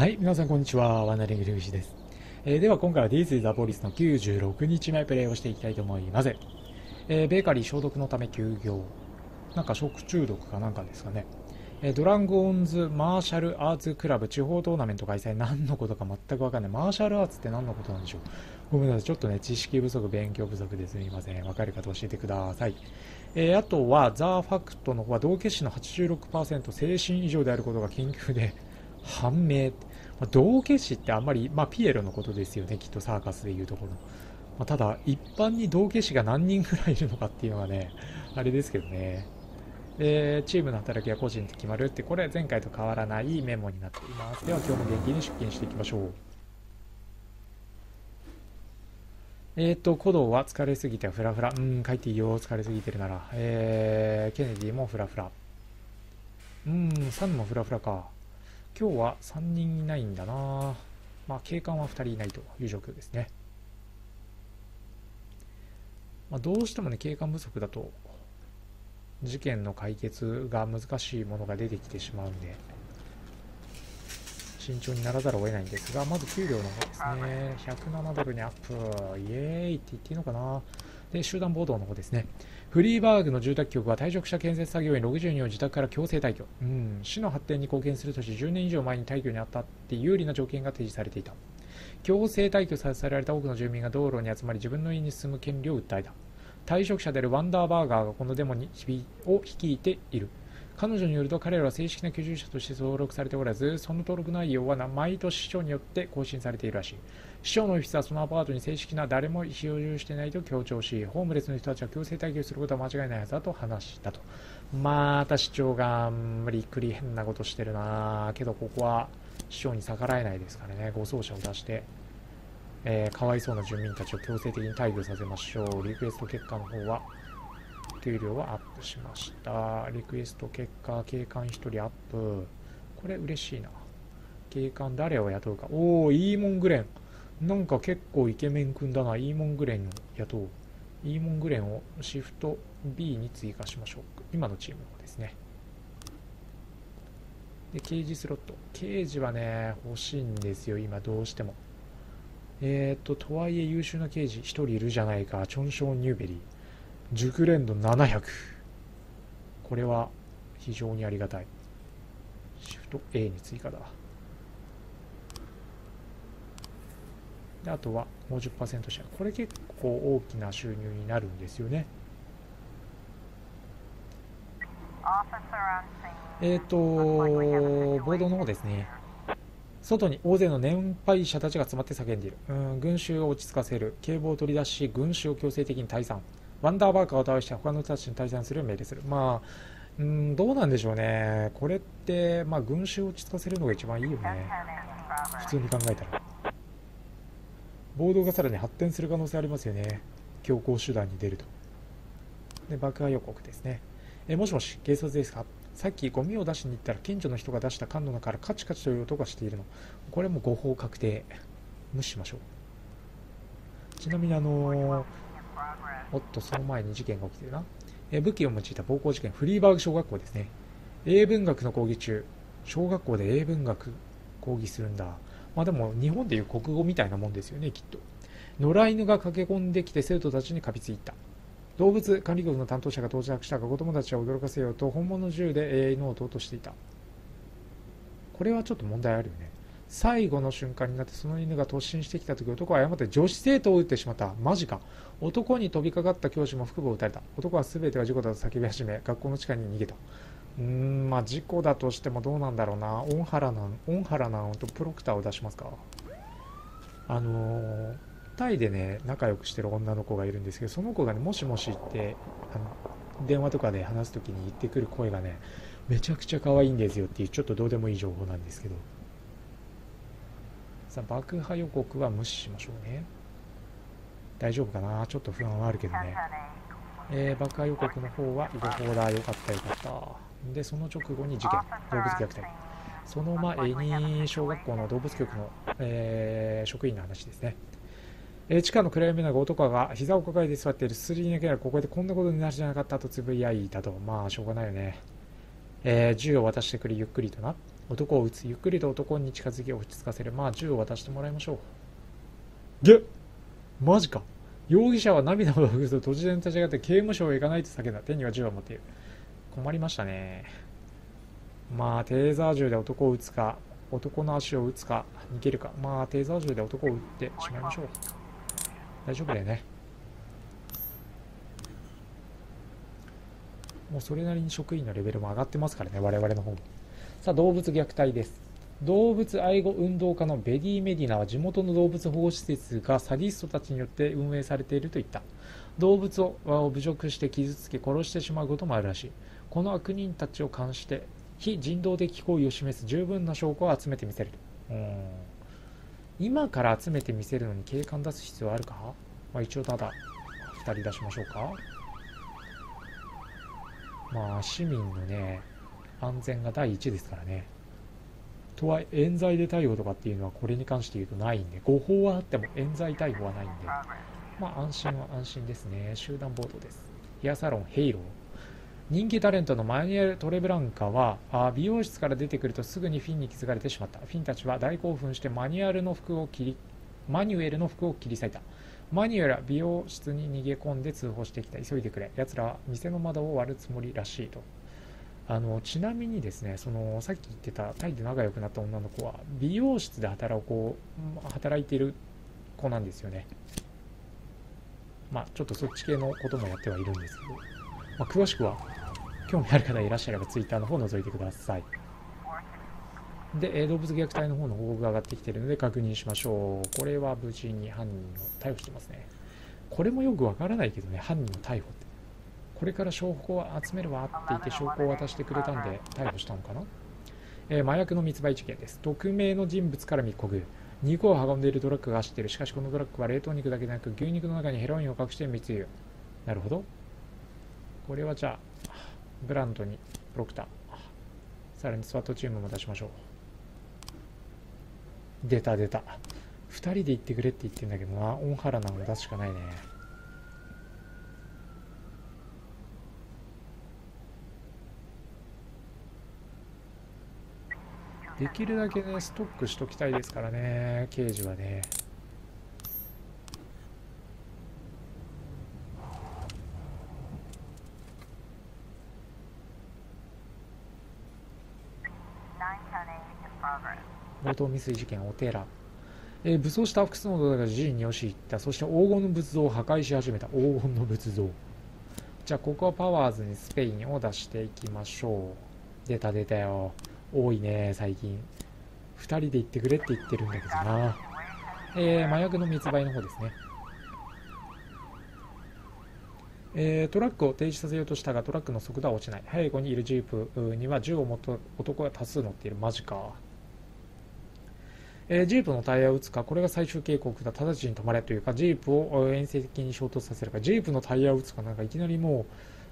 はい、皆さんこんにちは。ワナリングルーシです。えー、では今回は This is the Police の96日目プレイをしていきたいと思います。えー、ベーカリー消毒のため休業。なんか食中毒かなんかですかね。えー、ドランゴンズマーシャルアーツクラブ地方トーナメント開催。何のことか全くわかんない。マーシャルアーツって何のことなんでしょう。ごめんなさい。ちょっとね、知識不足、勉強不足ですみません。わかる方教えてください。えー、あとは、ザ・ファクトの方は、道化師の86%、精神異常であることが緊急で判明。まあ、道化師ってあんまり、まあ、ピエロのことですよね、きっとサーカスでいうところ。まあ、ただ、一般に道化師が何人ぐらいいるのかっていうのはね、あれですけどね。で、チームの働きは個人で決まるって、これ前回と変わらないメモになっています。では今日も元気に出勤していきましょう。えっ、ー、と、古道は疲れすぎてフラフラ。うん、書いていいよ、疲れすぎてるなら。えー、ケネディもフラフラ。うん、サンもフラフラか。今日は3人いないんだなまあ、警官は2人いないという状況ですね。まあ、どうしてもね、警官不足だと、事件の解決が難しいものが出てきてしまうんで、慎重にならざるを得ないんですが、まず給料の方ですね。107ドルにアップ。イエーイって言っていいのかなで、集団暴動の方ですね。フリーバーグの住宅局は退職者建設作業員60人を自宅から強制退去。うん、市の発展に貢献するとし10年以上前に退去にあったって有利な条件が提示されていた。強制退去させられた多くの住民が道路に集まり自分の家に住む権利を訴えた。退職者であるワンダーバーガーがこのデモにを率いている。彼女によると彼らは正式な居住者として登録されておらず、その登録内容は毎年市長によって更新されているらしい。市長のオフィスはそのアパートに正式な誰も使用していないと強調し、ホームレスの人たちは強制退去することは間違いないはずだと話したと。また市長があんまりくり変なことしてるなけどここは市長に逆らえないですからね、護送車を出して、えー、かわいそうな住民たちを強制的に退去させましょう。リクエスト結果の方は、給料はアップしました。リクエスト結果、警官1人アップ。これ嬉しいな。警官誰を雇うか。おー、イーモングレン。なんか結構イケメンくんだな。イーモングレンを雇う。イーモングレンをシフト B に追加しましょう。今のチームのですね。で、刑事スロット。刑事はね、欲しいんですよ、今どうしても。えーと、とはいえ優秀な刑事1人いるじゃないか。チョンショー・ニューベリー。熟練度700これは非常にありがたいシフト A に追加だであとは50%シェアこれ結構大きな収入になるんですよねえっ、ー、とボードの方ですね外に大勢の年配者たちが集まって叫んでいる。うん、群衆を落ち着かせる。警棒を取り出し、群衆を強制的に退散。ワンダーバーカーを倒して他の人たちに対戦するよう命令する。まあ、うん、どうなんでしょうね。これって、まあ、群衆を落ち着かせるのが一番いいよね。普通に考えたら。暴動がさらに発展する可能性ありますよね。強行手段に出ると。で、爆破予告ですね。え、もしもし、警察ですか？さっきゴミを出しに行ったら近所の人が出した缶の中からカチカチという音がしているの。これも誤報確定。無視しましょう。ちなみにあのーおっと、その前に事件が起きてるな。え武器を用いた暴行事件、フリーバーグ小学校ですね。英文学の講義中、小学校で英文学講義するんだ。まあでも、日本でいう国語みたいなもんですよね、きっと。野良犬が駆け込んできて生徒たちにかみついた。動物管理局の担当者が到着したが、子供たちを驚かせようと、本物の銃で犬を撃とうとしていた。これはちょっと問題あるよね。最後の瞬間になってその犬が突進してきた時男は誤って女子生徒を撃ってしまった。マジか。男に飛びかかった教師も腹部を撃たれた。男は全てが事故だと叫び始め学校の地下に逃げたうーんまあ事故だとしてもどうなんだろうな。オンハラナンオンハラナンとプロクターを出しますか。あのー、タイでね仲良くしてる女の子がいるんですけどその子がねもしもしってあの電話とかで話す時に言ってくる声がねめちゃくちゃ可愛いんですよっていうちょっとどうでもいい情報なんですけど。さあ爆破予告は無視しましょうね。大丈夫かな？ちょっと不安はあるけどね。えー、爆破予告の方は違法だよかったよかった。でその直後に事件動物虐待。その前に小学校の動物局の、えー、職員の話ですね。えー、地下の暗闇な男が膝を抱えて座っている。すり抜けなここでこんなことになるじゃなかったとつぶやいたと。まあしょうがないよね、えー、銃を渡してくれゆっくりとな男を撃つゆっくりと男に近づき落ち着かせる。まあ銃を渡してもらいましょうげマジか。容疑者は涙を拭くと突然立ち上がって刑務所へ行かないと叫んだ。手には銃を持っている。困りましたね。まあテーザー銃で男を撃つか男の足を撃つか逃げるか。まあテーザー銃で男を撃ってしまいましょう。大丈夫だよね。もうそれなりに職員のレベルも上がってますからね我々の方も。さあ動物虐待です。動物愛護運動家のベディ・メディナは地元の動物保護施設がサディストたちによって運営されていると言った。動物を侮辱して傷つけ殺してしまうこともあるらしい。この悪人たちを監視して非人道的行為を示す十分な証拠を集めてみせるうん。今から集めてみせるのに警官出す必要あるか、まあ、一応ただ2人出しましょうか。まあ市民のね安全が第一ですからね。とは冤罪で逮捕とかっていうのはこれに関して言うとないんで誤報はあっても冤罪逮捕はないんでまあ安心は安心ですね。集団暴動です。ヘアサロンヘイロー。人気タレントのマニュエル・トレブランカはあ美容室から出てくるとすぐにフィンに気づかれてしまった。フィンたちは大興奮してマニュアルの服を切りマニュエルの服を切り裂いた。マニュエルは美容室に逃げ込んで通報してきた。急いでくれ。奴らは店の窓を割るつもりらしいと。あのちなみにですねそのさっき言ってたタイで仲良くなった女の子は美容室で働こう働いてる子なんですよね。まあちょっとそっち系のこともやってはいるんですけど、まあ、詳しくは興味ある方いらっしゃれば Twitter の方を覗いてください。で動物虐待の方の報告が上がってきてるので確認しましょう。これは無事に犯人を逮捕してますね。これもよくわからないけどね犯人の逮捕って。これから証拠を集めるわって言って証拠を渡してくれたんで逮捕したのかな、えー、麻薬の密売事件です。匿名の人物から密告肉を運んでいるトラックが走っている。しかしこのトラックは冷凍肉だけでなく牛肉の中にヘロインを隠して密輸なるほど。これはじゃあブランドにプロクター。さらにスワットチームも出しましょう。出た出た。2人で行ってくれって言ってんだけどな。オンハラなの出すしかないねできるだけね、ストックしときたいですからね、刑事はね。強盗未遂事件お寺、えー、武装した複数の動画が寺院に押し入った。そして黄金の仏像を破壊し始めた。黄金の仏像。じゃあここはパワーズにスペインを出していきましょう。出た出たよ多いね最近。2人で行ってくれって言ってるんだけどな。えー、麻薬の密売の方ですね。えー、トラックを停止させようとしたがトラックの速度は落ちない。背後にいるジープには銃を持った男が多数乗っている。マジか。えー、ジープのタイヤを打つか、これが最終警告だ、直ちに止まれというか、ジープを遠征的に衝突させるか、ジープのタイヤを打つか、なんかいきなりもう、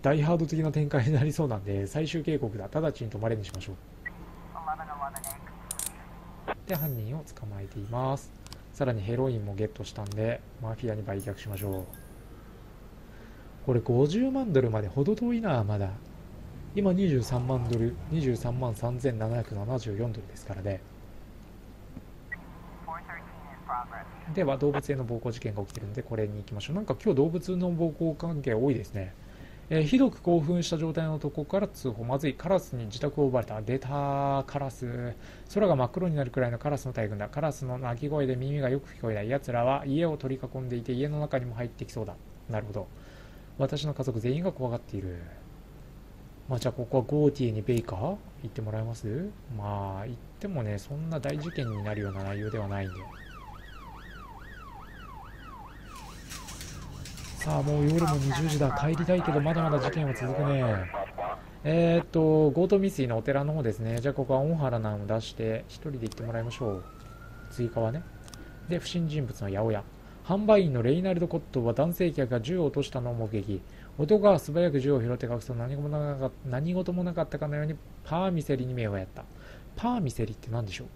ダイハード的な展開になりそうなんで、最終警告だ、直ちに止まれにしましょう。で、犯人を捕まえています。さらにヘロインもゲットしたんで、マフィアに売却しましょう。これ50万ドルまで程遠いな、まだ。今23万ドル、23万3774ドルですからね。では動物への暴行事件が起きてるのでこれに行きましょうなんか今日動物の暴行関係多いですね、えー、ひどく興奮した状態の男から通報。まずい。カラスに自宅を奪われた。出たカラス。空が真っ黒になるくらいのカラスの大群だ。カラスの鳴き声で耳がよく聞こえない。奴らは家を取り囲んでいて家の中にも入ってきそうだ。なるほど。私の家族全員が怖がっている。まあ、じゃあここはゴーティーにベイカー？行ってもらえます？まあ行ってもねそんな大事件になるような内容ではないんで。さあもう夜も20時だ。帰りたいけどまだまだ事件は続くね。えー、っと強盗未遂のお寺の方ですね。じゃあここはオンハラナンを出して1人で行ってもらいましょう。追加はね。で不審人物の八百屋。販売員のレイナルド・コットは男性客が銃を落としたのを目撃。男は素早く銃を拾って隠すと何事もなか何事もなかったかのようにパーミセリに目をやった。パーミセリって何でしょう？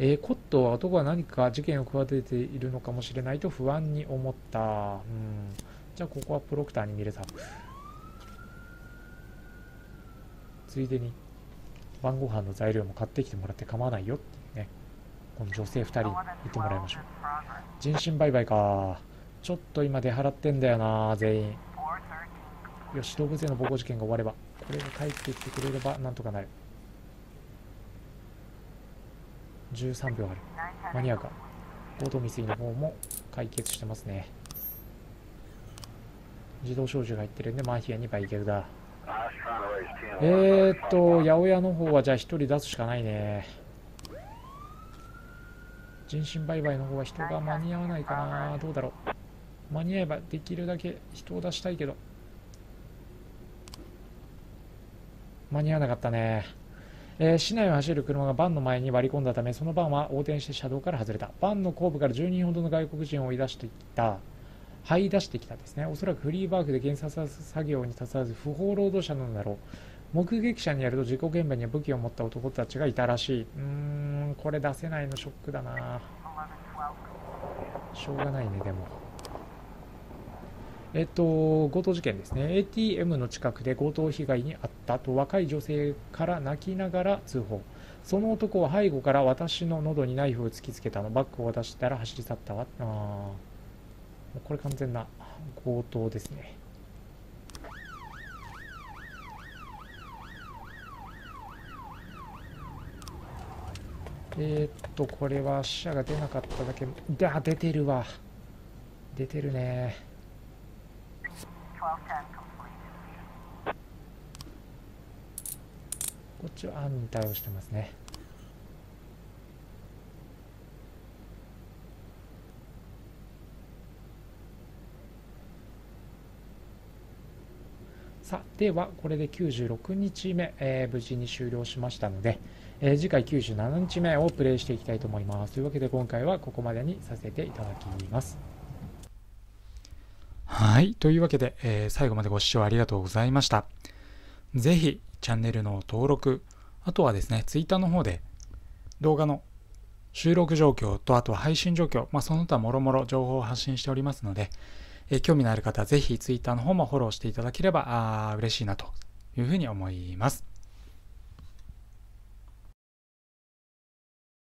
えー、コットは男が何か事件を企てているのかもしれないと不安に思った。うん。じゃあここはプロクターに見れた。ついでに晩ご飯の材料も買ってきてもらって構わないよってね。この女性2人に言ってもらいましょう。人身売買か。ちょっと今出払ってんだよな全員。よし動物園の暴行事件が終われば。これが帰ってきてくれればなんとかなる。13秒ある。間に合うか。強盗未遂の方も解決してますね。自動小銃が入ってるんでマーヒアに倍ゲだ。えーっと八百屋の方はじゃあ1人出すしかないね。人身売買の方は人が間に合わないかな。どうだろう。間に合えばできるだけ人を出したいけど。間に合わなかったね。えー、市内を走る車がバンの前に割り込んだためそのバンは横転して車道から外れた。バンの後部から10人ほどの外国人を追い出してきた這い出してきたんですね。おそらくフリーバークで検察作業に携わらず不法労働者なのだろう。目撃者によると事故現場には武器を持った男たちがいたらしい。うーんこれ出せないのショックだな。しょうがないねでも。えっと、強盗事件ですね。ATM の近くで強盗被害に遭った。と若い女性から泣きながら通報。その男は背後から私の喉にナイフを突きつけたの。バッグを渡したら走り去ったわ。あこれ完全な強盗ですね。えー、っとこれは死者が出なかっただけ。であ出てるわ。出てるね。こっちは案に対応してますね。さではこれで96日目、えー、無事に終了しましたので、えー、次回97日目をプレイしていきたいと思います。というわけで今回はここまでにさせていただきます。はい。というわけで、えー、最後までご視聴ありがとうございました。ぜひチャンネルの登録あとはですね Twitter の方で動画の収録状況とあとは配信状況、まあ、その他もろもろ情報を発信しておりますので、え興味のある方、ぜひ Twitter の方もフォローしていただければあ嬉しいなというふうに思います。